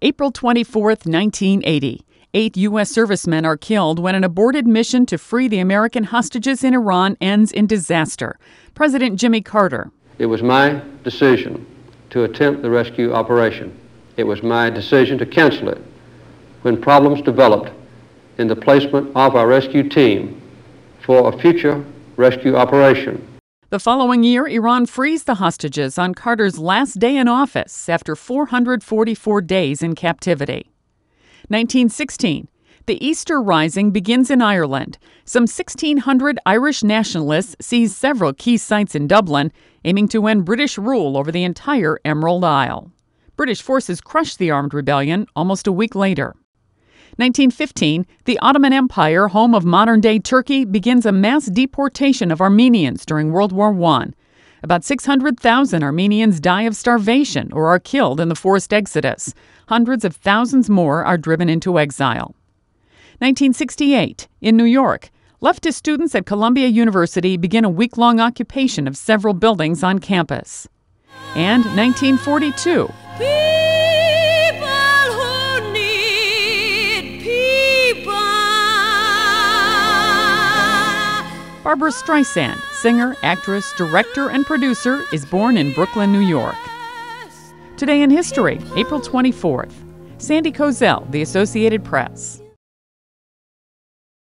April 24, 1980. Eight U.S. servicemen are killed when an aborted mission to free the American hostages in Iran ends in disaster. President Jimmy Carter. It was my decision to attempt the rescue operation. It was my decision to cancel it when problems developed in the placement of our rescue team for a future rescue operation. The following year, Iran frees the hostages on Carter's last day in office after 444 days in captivity. 1916. The Easter Rising begins in Ireland. Some 1,600 Irish nationalists seize several key sites in Dublin, aiming to end British rule over the entire Emerald Isle. British forces crush the armed rebellion almost a week later. 1915, the Ottoman Empire, home of modern day Turkey, begins a mass deportation of Armenians during World War I. About 600,000 Armenians die of starvation or are killed in the forced exodus. Hundreds of thousands more are driven into exile. 1968, in New York, leftist students at Columbia University begin a week long occupation of several buildings on campus. And 1942, Barbra Streisand, singer, actress, director, and producer, is born in Brooklyn, New York. Today in History, April 24th. Sandy Kozel, The Associated Press.